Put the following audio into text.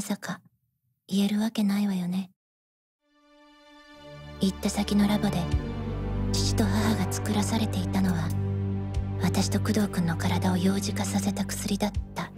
まさか言えるわけないわよね。行った先のラボで父と母が作らされていたのは私と工藤君の体を幼児化させた薬だった。